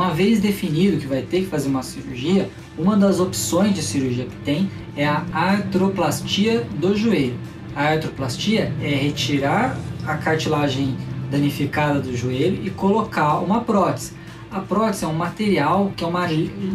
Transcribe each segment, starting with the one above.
Uma vez definido que vai ter que fazer uma cirurgia, uma das opções de cirurgia que tem é a artroplastia do joelho. A artroplastia é retirar a cartilagem danificada do joelho e colocar uma prótese. A prótese é um material que é uma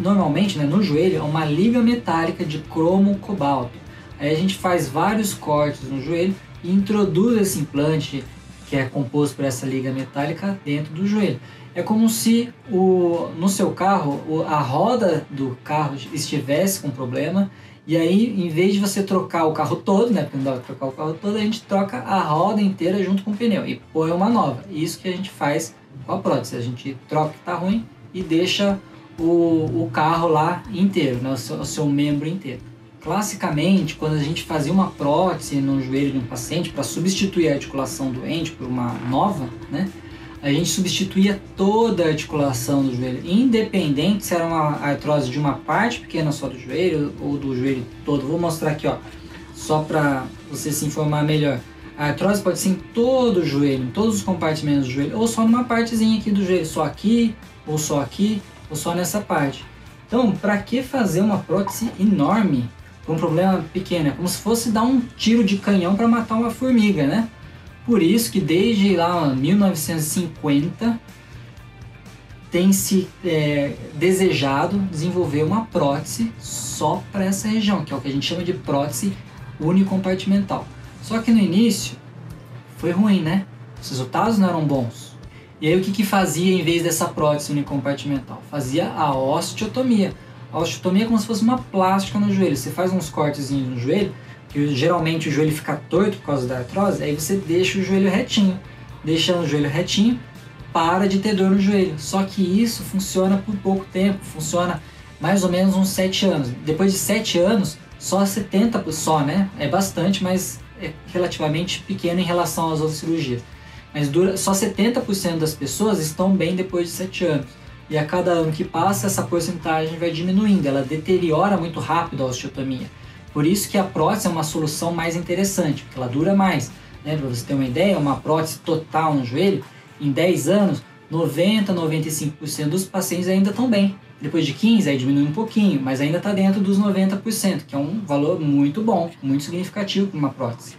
normalmente né, no joelho é uma liga metálica de cromo cobalto. Aí a gente faz vários cortes no joelho e introduz esse implante que é composto por essa liga metálica dentro do joelho. É como se o, no seu carro a roda do carro estivesse com problema e aí em vez de você trocar o carro todo, né, porque não dá para trocar o carro todo, a gente troca a roda inteira junto com o pneu e põe uma nova. Isso que a gente faz com a prótese. A gente troca que está ruim e deixa o, o carro lá inteiro, né, o, seu, o seu membro inteiro. Classicamente, quando a gente fazia uma prótese no joelho de um paciente para substituir a articulação doente por uma nova, né, a gente substituía toda a articulação do joelho, independente se era uma artrose de uma parte pequena só do joelho ou do joelho todo. Vou mostrar aqui, ó, só para você se informar melhor. A artrose pode ser em todo o joelho, em todos os compartimentos do joelho, ou só numa partezinha aqui do joelho, só aqui, ou só aqui, ou só nessa parte. Então, para que fazer uma prótese enorme um problema pequeno. É como se fosse dar um tiro de canhão para matar uma formiga, né? Por isso que desde lá 1950 tem se é, desejado desenvolver uma prótese só para essa região, que é o que a gente chama de prótese unicompartimental. Só que no início foi ruim, né? Os resultados não eram bons. E aí o que, que fazia em vez dessa prótese unicompartimental? Fazia a osteotomia a osteotomia é como se fosse uma plástica no joelho. Você faz uns cortezinhos no joelho, que geralmente o joelho fica torto por causa da artrose, aí você deixa o joelho retinho. Deixando o joelho retinho, para de ter dor no joelho. Só que isso funciona por pouco tempo, funciona mais ou menos uns 7 anos. Depois de 7 anos, só 70%, só né? É bastante, mas é relativamente pequeno em relação às outras cirurgias. Mas dura, só 70% das pessoas estão bem depois de 7 anos. E a cada ano que passa, essa porcentagem vai diminuindo, ela deteriora muito rápido a osteotomia. Por isso que a prótese é uma solução mais interessante, porque ela dura mais. Né? Para você ter uma ideia, uma prótese total no joelho, em 10 anos, 90, 95% dos pacientes ainda estão bem. Depois de 15, aí diminui um pouquinho, mas ainda está dentro dos 90%, que é um valor muito bom, muito significativo para uma prótese.